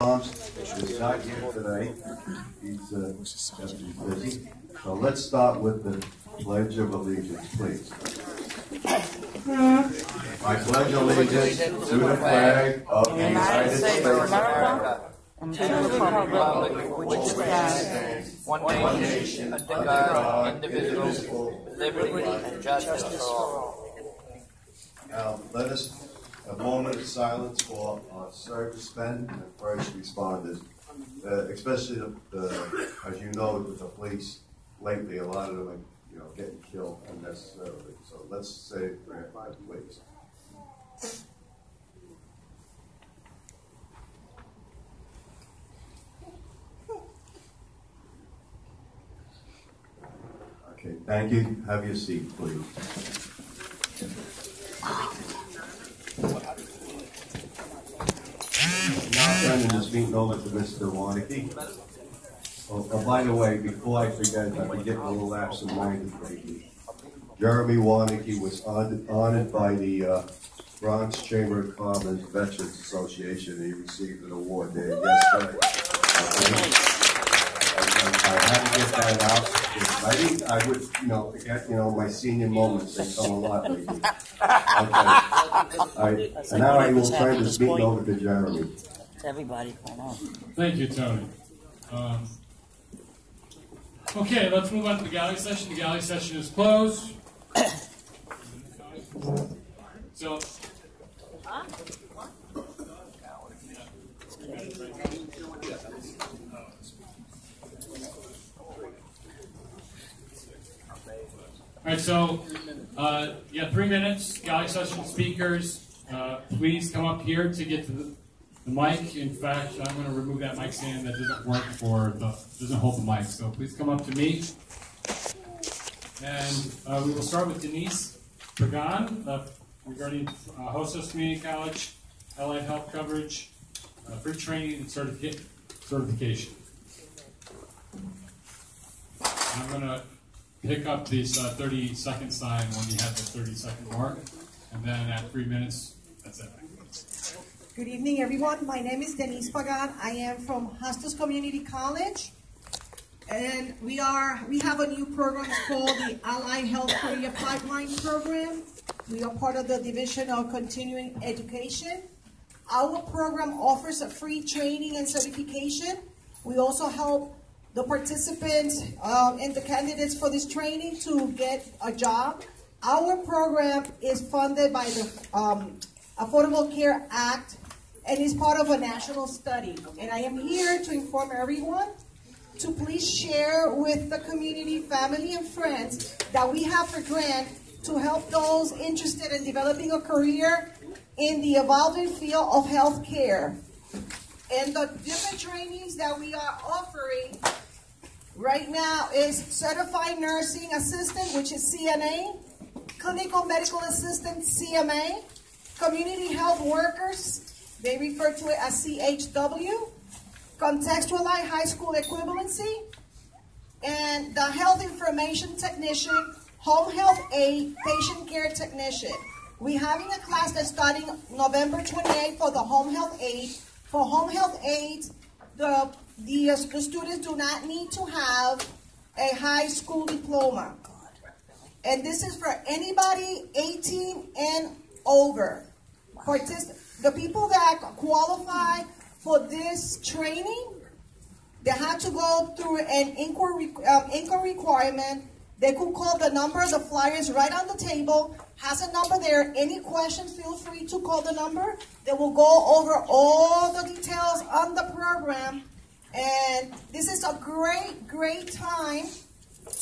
Not here. He's, busy. So let's start with the Pledge of Allegiance, please. I pledge allegiance to the flag of the United States of America and to the republic which stands one nation, under God, indivisible, with liberty and justice for all. Now, let us, a moment of silence for our servicemen and first responders, uh, especially the, the, as you know, with the police lately, a lot of them are, you know, getting killed unnecessarily. So let's say prayer, please. Okay, thank you. Have your seat, please. Now turning this meeting over to Mr. Warnicki. Oh, oh, by the way, before I forget, I forget a little absent-minded lately. Jeremy Warnicki was honored by the uh, Bronx Chamber of Commerce Veterans Association. He received an award there yesterday. Okay. I I had to get that out. I think I would, you know, forget, you know, my senior moments, they come a lot lately. Okay. All right, and now I will turn this meeting over to Jeremy. to everybody. I know. Thank you, Tony. Um, okay, let's move on to the gallery session. The gallery session is closed. So, right, so uh, got three minutes. Gallery session speakers, uh, please come up here to get to the, the mic. In fact, I'm going to remove that mic stand that doesn't work for the doesn't hold the mic. So please come up to me, and uh, we will start with Denise Pagan uh, regarding uh, Hostos Community College, allied health coverage, uh, free training and certification. I'm going to pick up this uh, 30 second sign when you have the 30 second mark, and then at three minutes, that's it. Good evening, everyone. My name is Denise Pagan. I am from Hostos Community College. And we are, we have a new program called the Allied Health Career Pipeline Program. We are part of the Division of Continuing Education. Our program offers a free training and certification. We also help the participants um, and the candidates for this training to get a job. Our program is funded by the um, Affordable Care Act and is part of a national study. And I am here to inform everyone to please share with the community, family, and friends that we have a grant to help those interested in developing a career in the evolving field of healthcare. And the different trainings that we are offering right now is certified nursing assistant, which is CNA, clinical medical assistant, CMA, community health workers, they refer to it as CHW, contextualized high school equivalency, and the health information technician, home health aide, patient care technician. We're having a class that's starting November 28th for the home health aide. For home health aides, the, the, students do not need to have a high school diploma. And this is for anybody 18 and over. Partic- the people that qualify for this training, they have to go through an inquiry, um, inquiry requirement. They could call the number, the flyers right on the table, has a number there. Any questions, feel free to call the number. They will go over all the details on the program. And this is a great, great time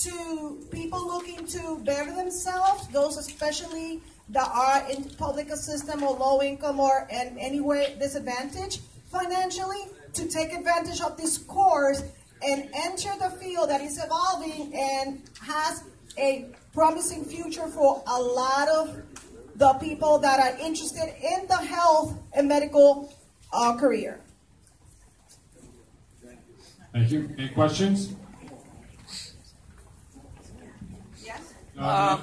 to people looking to better themselves, those especially that are in public assistance or low income or in any way disadvantaged financially, to take advantage of this course and enter the field that is evolving and has a promising future for a lot of the people that are interested in the health and medical uh, career. Thank you. Any questions? Yes? Uh,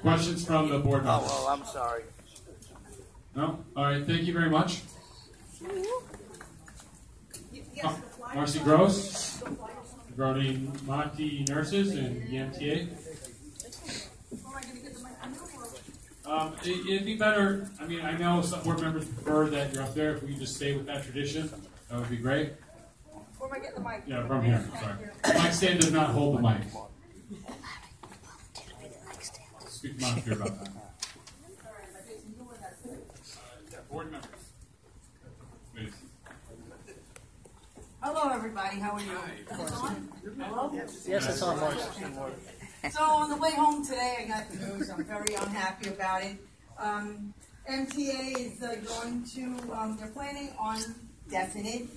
questions from the board members? Oh, well, I'm sorry. No? All right. Thank you very much. Marcy Gross regarding Monty nurses and E EMTA. Um, it, it'd be better, I mean, I know some board members prefer that you're up there, if we could just stay with that tradition, that would be great. Where am I getting the mic? Yeah, from here, sorry. The mic stand does not hold the mic. Speak to Monica about that. Yeah, Board members. Please. Hello, everybody. How are you? Is it on? Hello? Yes, it's on Marcy. So on the way home today, I got the news. I'm very unhappy about it. Um, MTA is uh, going to, um, they're planning on definite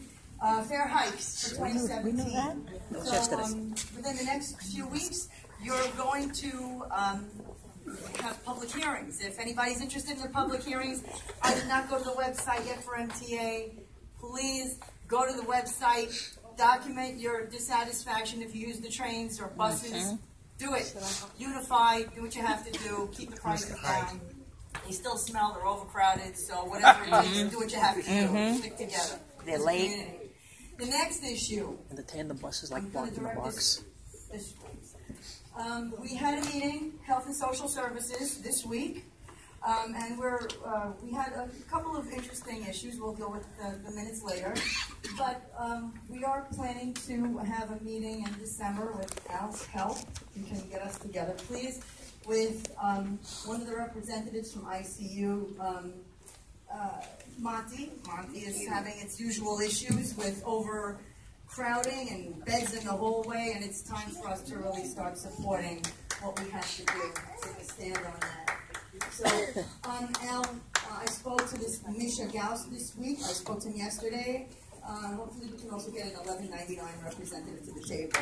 uh, fare hikes for 2017. So um, within the next few weeks, you're going to um, have public hearings. If anybody's interested in the public hearings, I did not go to the website yet for MTA. Please go to the website, document your dissatisfaction if you use the trains or buses. Do it. Unify, do what you have to do, keep the prices down. They still smell, they're overcrowded, so whatever it is, do what you have to do, stick together. They're late. community. The next issue, And the tandem bus is like I'm gonna blocking the direct box. this- this- Um, we had a meeting, Health and Social Services, this week. Um, and we're, uh, we had a couple of interesting issues, we'll deal with the, the minutes later. But, um, we are planning to have a meeting in December with Al's help, you can get us together, please, with, um, one of the representatives from ICU, um, uh, Monty. Monty is having its usual issues with overcrowding and beds in the hallway, and it's time for us to really start supporting what we have to do, take a stand on that. So, um, Al, uh, I spoke to this Misha Gauss this week, I spoke to him yesterday. Uh, hopefully we can also get an eleven ninety-nine representative to the table.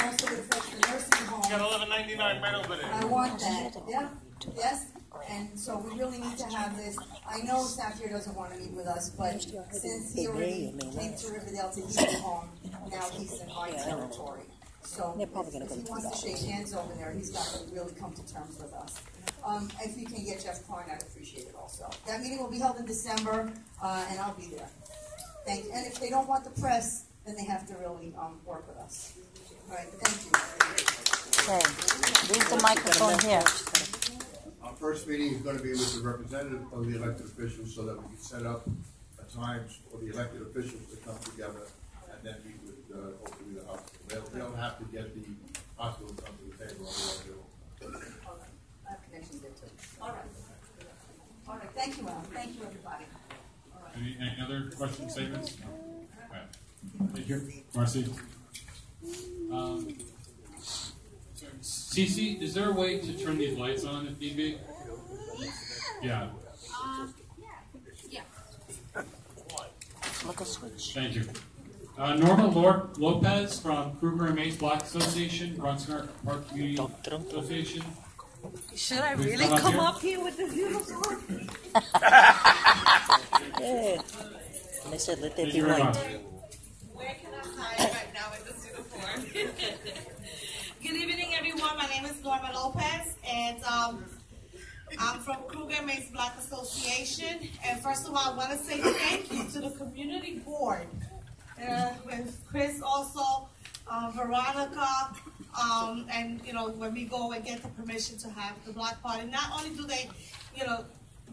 Also, it affects the nursing home. Got eleven ninety nine right over there. I want that, yeah, yes, and so we really need to have this, I know Safyer doesn't wanna meet with us, but since he already came to Riverdale to heal home, now he's in my territory. So, They're probably gonna if he wants to shake hands over there, he's got to really come to terms with us. Um, if you can get Jeff Klein, I'd appreciate it also. That meeting will be held in December, uh, and I'll be there. Thank you, and if they don't want the press, then they have to really, um, work with us. All right, thank you. Okay, leave the microphone here. Our first meeting is gonna be with the representative of the elected officials so that we can set up a time for the elected officials to come together and then meet with, uh, hopefully the hospital. They'll, they'll have to get the hospital to come to the table, otherwise they won't. I have connections there too. All right. All right, thank you, Al. Thank you, everybody. Any, any other questions, statements? No? Okay. Thank you, Marcy. Um, Cece, is there a way to turn these lights on if need be? Yeah, Look a switch. thank you. Uh, Norma Lor- Lopez from Cruger and Mace Block Association, Bronx Park Community Association. Should I really come up here. up here with this uniform? Yeah. And they said, let there be you light. Where can I hide right now in this uniform? Good evening, everyone. My name is Norma Lopez, and um, I'm from Cruger Mace Block Association. And first of all, I want to say thank you to the community board, uh, with Chris also, uh, Veronica, um, and you know when we go and get the permission to have the block party. Not only do they, you know,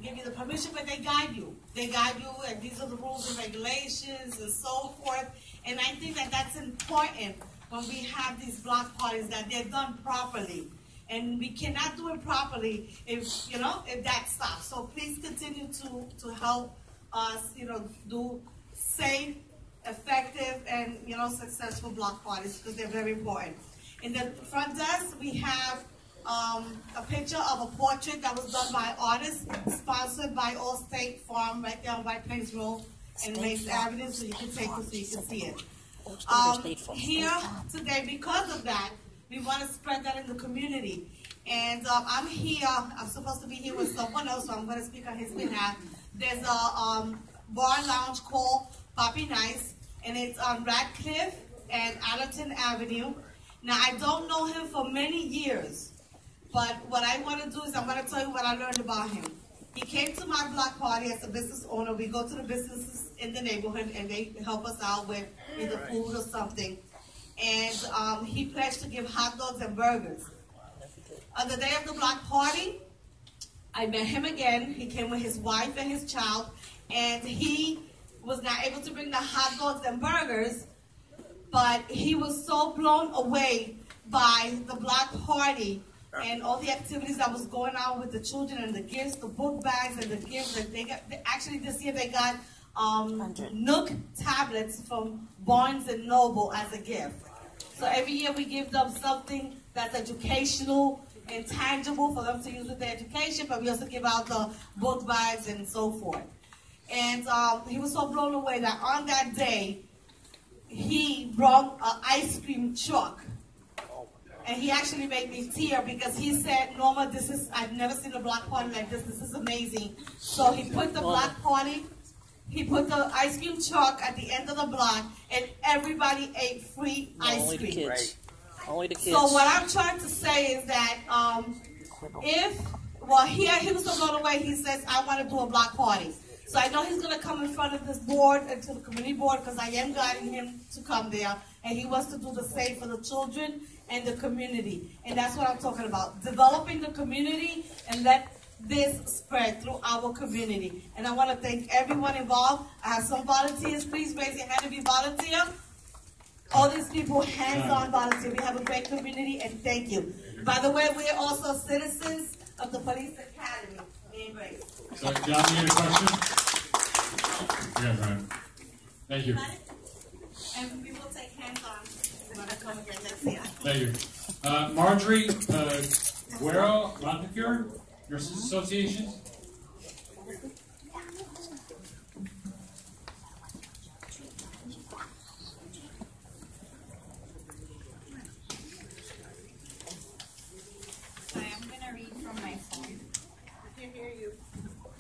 give you the permission, but they guide you. They guide you, and these are the rules and regulations and so forth. And I think that that's important when we have these block parties that they're done properly. And we cannot do it properly if you know if that stops. So please continue to to help us, you know, do safe, effective, and you know successful block parties because they're very important. In the front desk, we have um, a picture of a portrait that was done by artists, sponsored by Allstate Farm right there on White Plains Road and Mace Avenue, so you can take it so you can see it. Um, here today, because of that, we want to spread that in the community. And um, I'm here, I'm supposed to be here with someone else, so I'm going to speak on his behalf. There's a um, bar lounge called Poppy Nice, and it's on Radcliff and Allerton Avenue. Now, I don't know him for many years, but what I want to do is I'm going to tell you what I learned about him. He came to my block party as a business owner. We go to the businesses in the neighborhood and they help us out with either food or something. And um, he pledged to give hot dogs and burgers. On the day of the block party, I met him again. He came with his wife and his child, and he was not able to bring the hot dogs and burgers, but he was so blown away by the Black party and all the activities that was going on with the children and the gifts, the book bags and the gifts that they got. They, actually, this year they got um, Nook tablets from Barnes and Noble as a gift. So every year we give them something that's educational and tangible for them to use with their education, but we also give out the book bags and so forth. And um, he was so blown away that on that day, he brought an ice cream truck. And he actually made me tear because he said, Norma, this is, I've never seen a block party like this. This is amazing. So he put the block party, he put the ice cream truck at the end of the block, and everybody ate free ice Only the cream. kids. Only the kids. So what I'm trying to say is that um, if, well, here he was so blown away. He says, "I want to do a block party." So I know he's going to come in front of this board and to the community board because I am guiding him to come there, and he wants to do the same for the children and the community. And that's what I'm talking about: developing the community and let this spread through our community. And I want to thank everyone involved. I have some volunteers. Please raise your hand if you volunteer. All these people hands-on volunteer. We have a great community, and thank you. By the way, we are also citizens of the Police Academy. And Grace. So, John, you had a question? Yeah, Brian. Thank you. And we will take hands-on when I come again next year. Thank you. Uh, Marjorie, uh, Guerrero, Montefiore, Nurses Association? Hi, I'm gonna read from my phone.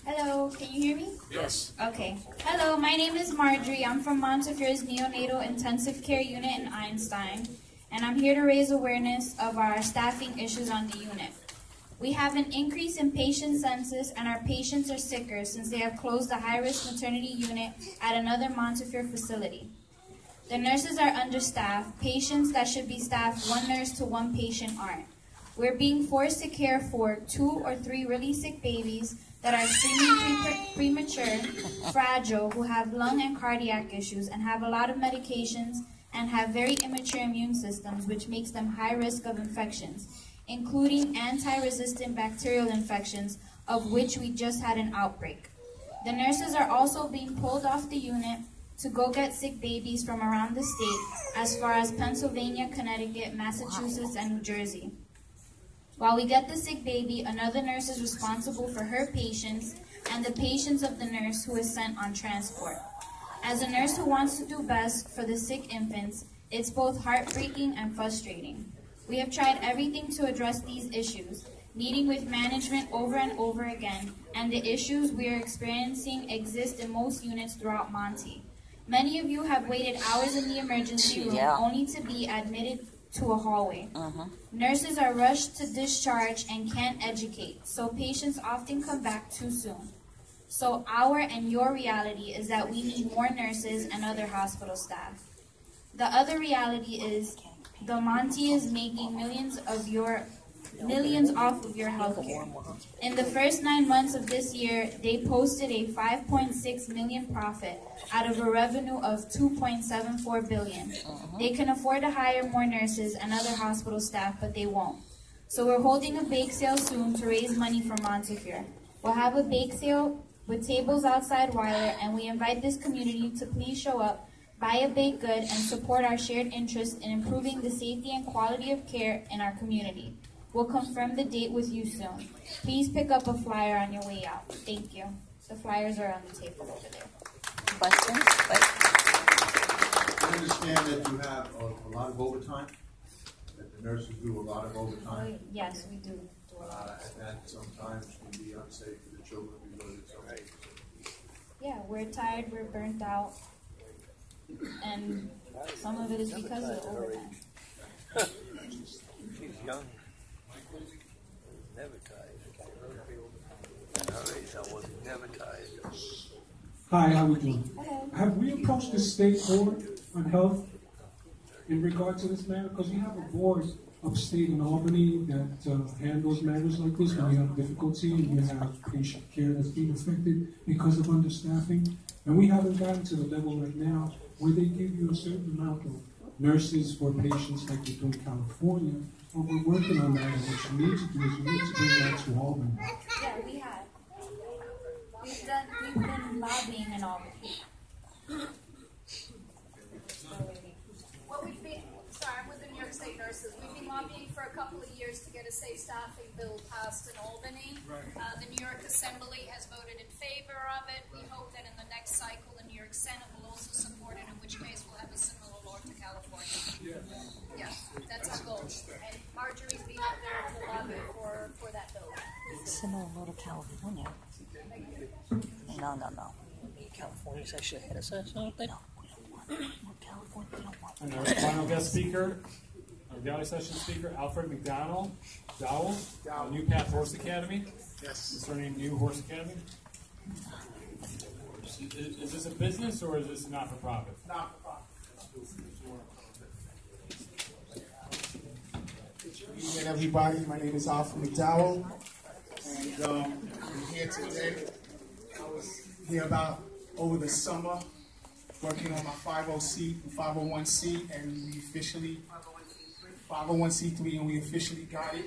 Hello, can you hear me? Yes. Okay. Hello, my name is Marjorie. I'm from Montefiore's Neonatal Intensive Care Unit in Einstein, and I'm here to raise awareness of our staffing issues on the unit. We have an increase in patient census, and our patients are sicker since they have closed the high-risk maternity unit at another Montefiore facility. The nurses are understaffed. Patients that should be staffed one nurse to one patient aren't. We're being forced to care for two or three really sick babies that are extremely pre- premature, fragile, who have lung and cardiac issues, and have a lot of medications and have very immature immune systems, which makes them high risk of infections, including anti resistant bacterial infections, of which we just had an outbreak. The nurses are also being pulled off the unit to go get sick babies from around the state, as far as Pennsylvania, Connecticut, Massachusetts, and New Jersey. While we get the sick baby, another nurse is responsible for her patients and the patients of the nurse who is sent on transport. As a nurse who wants to do best for the sick infants, it's both heartbreaking and frustrating. We have tried everything to address these issues, meeting with management over and over again, and the issues we are experiencing exist in most units throughout Monty. Many of you have waited hours in the emergency room Yeah. only to be admitted to a hallway. Uh-huh. Nurses are rushed to discharge and can't educate, so patients often come back too soon. So our and your reality is that we need more nurses and other hospital staff. The other reality is the Monty is making millions of your millions off of your healthcare. In the first nine months of this year, they posted a 5.6 million profit out of a revenue of 2.74 billion. Mm-hmm. They can afford to hire more nurses and other hospital staff, but they won't. So we're holding a bake sale soon to raise money for Montefiore. We'll have a bake sale with tables outside Weiler, and we invite this community to please show up, buy a baked good, and support our shared interest in improving the safety and quality of care in our community. We'll confirm the date with you soon. Please pick up a flyer on your way out. Thank you. The flyers are on the table over there. Questions? I understand that you have a, a lot of overtime, that the nurses do a lot of Oh, overtime, yes, we do. do a lot. uh, and that sometimes can be unsafe for the children because it's so. Yeah, we're tired, we're burnt out, and some of it is because of the overtime. She's young. Never tired. ways. I was never tired. Hi, how are we doing? Have we approached the state board on health in regard to this matter? Because we have a board upstate in Albany that uh, handles matters like this when you have difficulty and we have patient care that's being affected because of understaffing. And we haven't gotten to the level right now where they give you a certain amount of nurses for patients like they do in California. But we're working on that, and what you need to do is you need to bring that to Albany. Yeah, we have. We've done, we've been lobbying in Albany. What we've been, sorry, I'm with the New York State Nurses. We've been lobbying for a couple of years to get a safe staffing bill passed in Albany. Uh, the New York Assembly has voted in favor of it. We hope that in the next cycle, the New York Senate will also support it, in which case we'll have a similar law to California. Yes, that's our goal. And Marjorie's been out there to lobby for, for that bill. Similar law to California. No, no, no. California's actually ahead of us, don't they? We don't want, well, California, we don't want. And our final guest speaker, our gallery session speaker, Alfred McDonald, Dowell, uh, New Path Horse Academy. Yes. Is there any new horse academy? Is, is this a business or is this not for profit? Not for profit. Good evening, everybody. My name is Alfred McDowell, I'm here today. I was here about over the summer working on my 50C 501C, and we officially 501c3, and we officially got it.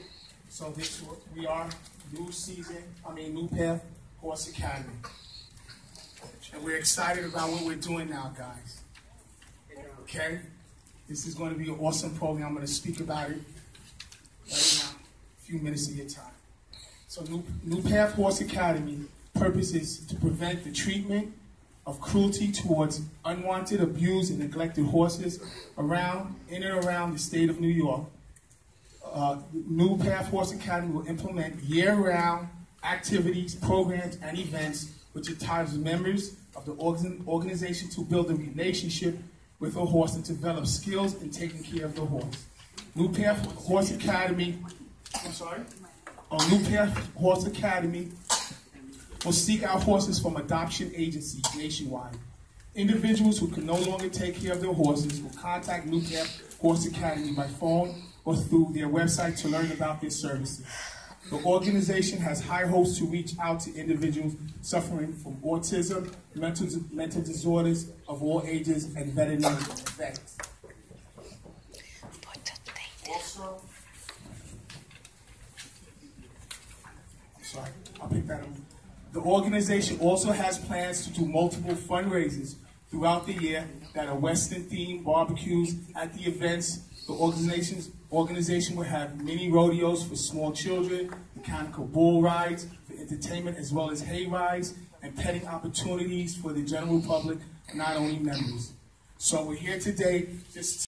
So this we are new season. I mean, new path horse academy, and we're excited about what we're doing now, guys. Okay, this is going to be an awesome program. I'm going to speak about it right now, a few minutes of your time. So, New, New Path Horse Academy purpose is to prevent the treatment of cruelty towards unwanted, abused, and neglected horses around, in and around the state of New York. Uh, New Path Horse Academy will implement year-round activities, programs, and events which entices members of the organ- organization to build a relationship with a horse and develop skills in taking care of the horse. New Path Horse Academy, I'm sorry? New Path Horse Academy will seek out horses from adoption agencies nationwide. Individuals who can no longer take care of their horses will contact New Path Horse Academy by phone or through their website to learn about their services. The organization has high hopes to reach out to individuals suffering from autism, mental, mental disorders of all ages, and veterinary vets. Also, sorry, I'll pick that up. The organization also has plans to do multiple fundraisers throughout the year that are Western themed barbecues at the events. The organization's organization will have mini rodeos for small children, mechanical bull rides for entertainment, as well as hay rides and petting opportunities for the general public, not only members. So we're here today just